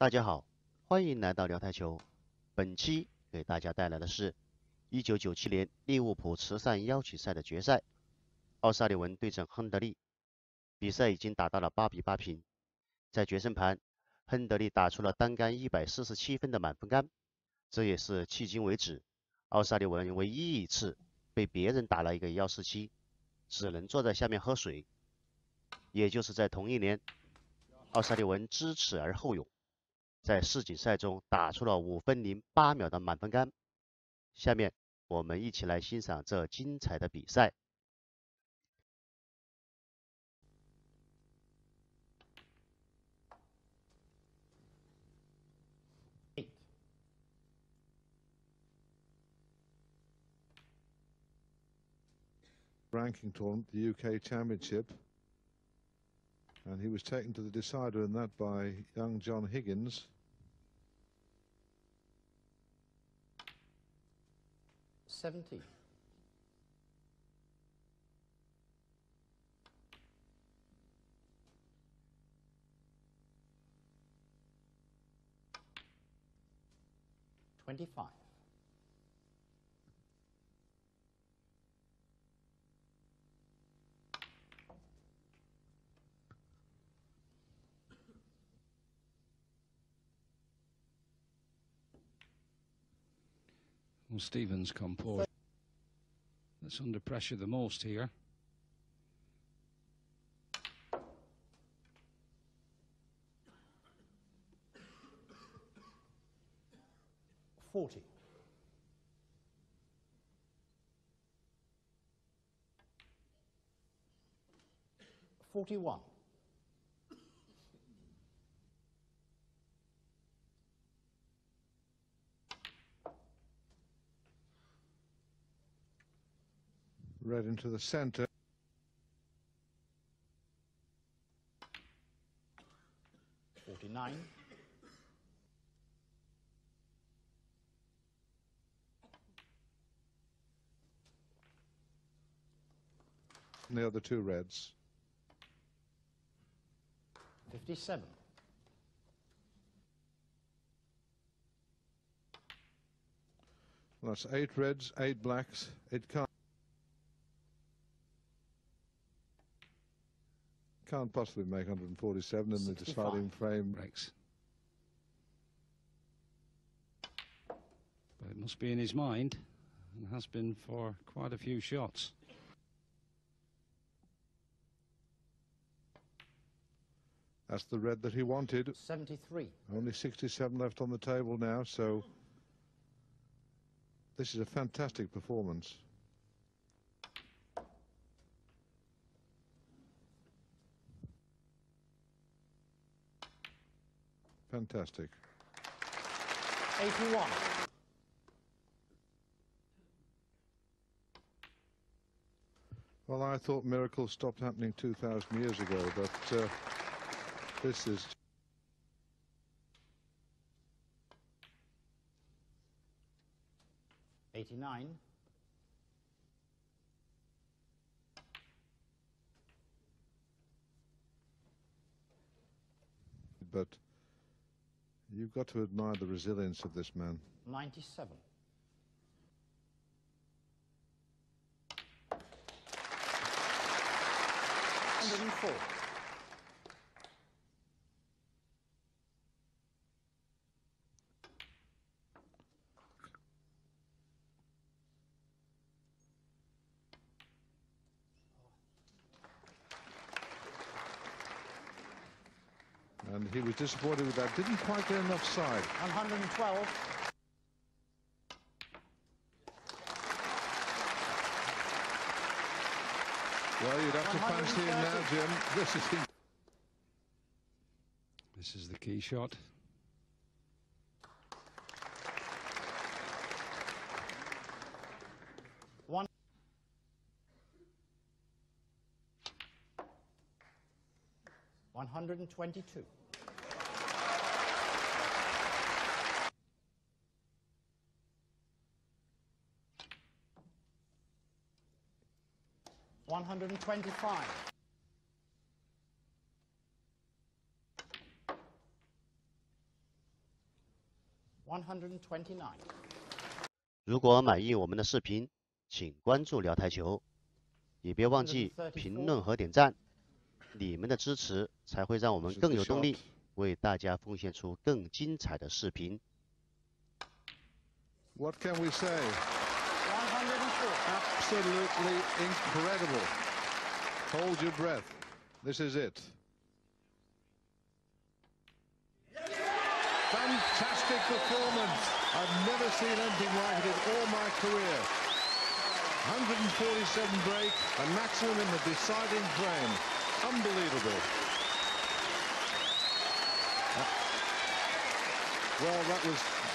大家好，欢迎来到聊台球。本期给大家带来的是1997年利物浦慈善邀请赛的决赛，奥沙利文对阵亨德利。比赛已经打到了八比八平，在决胜盘，亨德利打出了单杆147分的满分杆，这也是迄今为止奥沙利文唯一一次被别人打了一个147，只能坐在下面喝水。也就是在同一年，奥沙利文知耻而后勇。在世锦赛中打出了五分零八秒的满分杆。下面我们一起来欣赏这精彩的比赛。ranking tournament, the UK Championship. And he was taken to the decider in that by young John Higgins. Seventy. Twenty-five. Well, Stevens forward. That's under pressure the most here. Forty. Forty-one. Red into the centre. Forty-nine. And the other two reds. Fifty-seven. Well, that's eight reds, eight blacks. It can't. Can't possibly make 147 in the 65. deciding frame. Breaks. But it must be in his mind, and has been for quite a few shots. That's the red that he wanted. Seventy-three. Only 67 left on the table now, so this is a fantastic performance. Fantastic. Eighty-one. Well, I thought miracles stopped happening 2,000 years ago, but uh, this is Eighty-nine. but you've got to admire the resilience of this man. Ninety-seven. Hundred and four. And he was disappointed with that. Didn't quite get enough side. One hundred and twelve. Well, you'd have to fancy him now, Jim. This is in- This is the key shot. One hundred and twenty-two. One hundred and twenty-five. 129. 如果满意我们的视频，请关注聊台球，也别忘记评论和点赞，你们的支持才会让我们更有动力，为大家奉献出更精彩的视频。What can we say? 104. Absolutely incredible. Hold your breath. This is it. Fantastic performance. I've never seen anything like it in all my career. 147 break, a maximum in the deciding frame. Unbelievable. Uh, well, that was